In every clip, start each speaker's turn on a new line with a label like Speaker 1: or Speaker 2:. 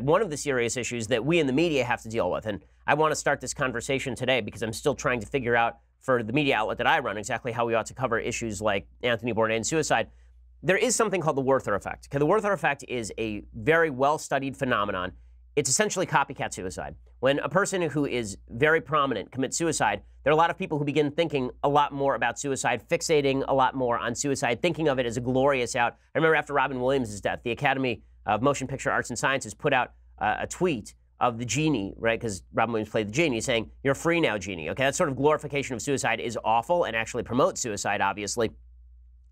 Speaker 1: One of the serious issues that we in the media have to deal with, and I want to start this conversation today because I'm still trying to figure out for the media outlet that I run exactly how we ought to cover issues like Anthony Bourdain suicide. There is something called the Werther effect. Okay, the Werther effect is a very well studied phenomenon. It's essentially copycat suicide. When a person who is very prominent commits suicide, there are a lot of people who begin thinking a lot more about suicide, fixating a lot more on suicide, thinking of it as a glorious out. I remember after Robin Williams' death, the Academy of Motion Picture Arts and Sciences put out uh, a tweet of the genie, right? Because Robin Williams played the genie, saying, You're free now, genie. Okay, that sort of glorification of suicide is awful and actually promotes suicide, obviously.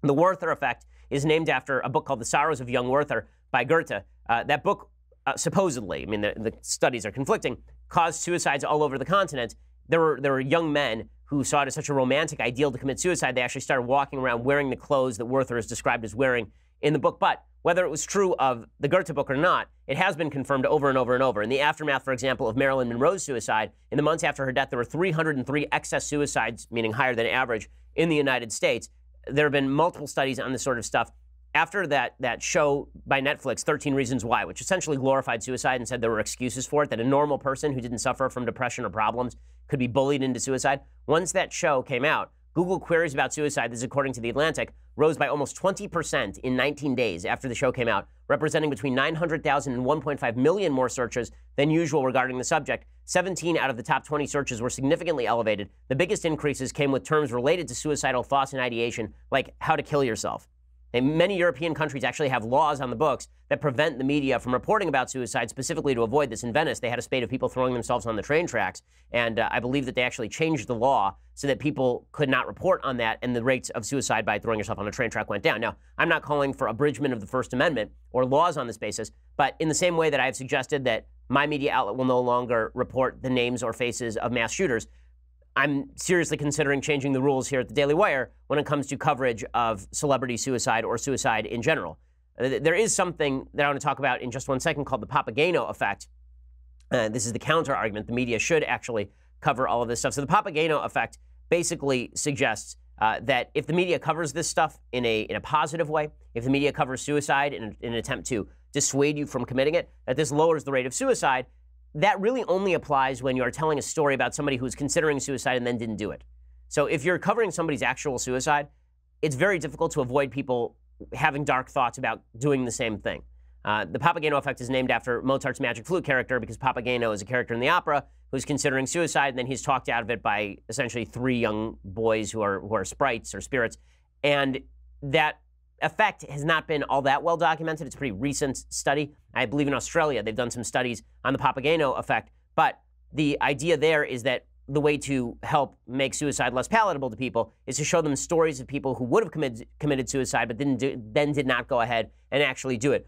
Speaker 1: The Werther effect is named after a book called The Sorrows of Young Werther by Goethe. Uh, that book, uh, supposedly, I mean, the, the studies are conflicting, caused suicides all over the continent. There were, there were young men who saw it as such a romantic ideal to commit suicide, they actually started walking around wearing the clothes that Werther is described as wearing in the book. But whether it was true of the Goethe book or not, it has been confirmed over and over and over. In the aftermath, for example, of Marilyn Monroe's suicide, in the months after her death, there were 303 excess suicides, meaning higher than average, in the United States. There have been multiple studies on this sort of stuff. After that, that show by Netflix, 13 Reasons Why, which essentially glorified suicide and said there were excuses for it, that a normal person who didn't suffer from depression or problems could be bullied into suicide. Once that show came out, Google queries about suicide, this is according to The Atlantic, rose by almost 20% in 19 days after the show came out, representing between 900,000 and 1.5 million more searches than usual regarding the subject. 17 out of the top 20 searches were significantly elevated. The biggest increases came with terms related to suicidal thoughts and ideation, like how to kill yourself. And many European countries actually have laws on the books that prevent the media from reporting about suicide specifically to avoid this. In Venice, they had a spate of people throwing themselves on the train tracks. And uh, I believe that they actually changed the law so that people could not report on that, and the rates of suicide by throwing yourself on a train track went down. Now, I'm not calling for abridgment of the First Amendment or laws on this basis, but in the same way that I have suggested that my media outlet will no longer report the names or faces of mass shooters, I'm seriously considering changing the rules here at the Daily Wire when it comes to coverage of celebrity suicide or suicide in general. Uh, there is something that I want to talk about in just one second called the Papageno effect. Uh, this is the counter argument. The media should actually cover all of this stuff. So the Papageno effect basically suggests uh, that if the media covers this stuff in a, in a positive way, if the media covers suicide in, in an attempt to dissuade you from committing it, that this lowers the rate of suicide that really only applies when you're telling a story about somebody who's considering suicide and then didn't do it. So if you're covering somebody's actual suicide, it's very difficult to avoid people having dark thoughts about doing the same thing. Uh, the Papageno effect is named after Mozart's magic flute character because Papageno is a character in the opera who's considering suicide, and then he's talked out of it by essentially three young boys who are who are sprites or spirits, and that effect has not been all that well documented. It's a pretty recent study. I believe in Australia they've done some studies on the Papageno effect. But the idea there is that the way to help make suicide less palatable to people is to show them stories of people who would have committed, committed suicide but didn't do, then did not go ahead and actually do it.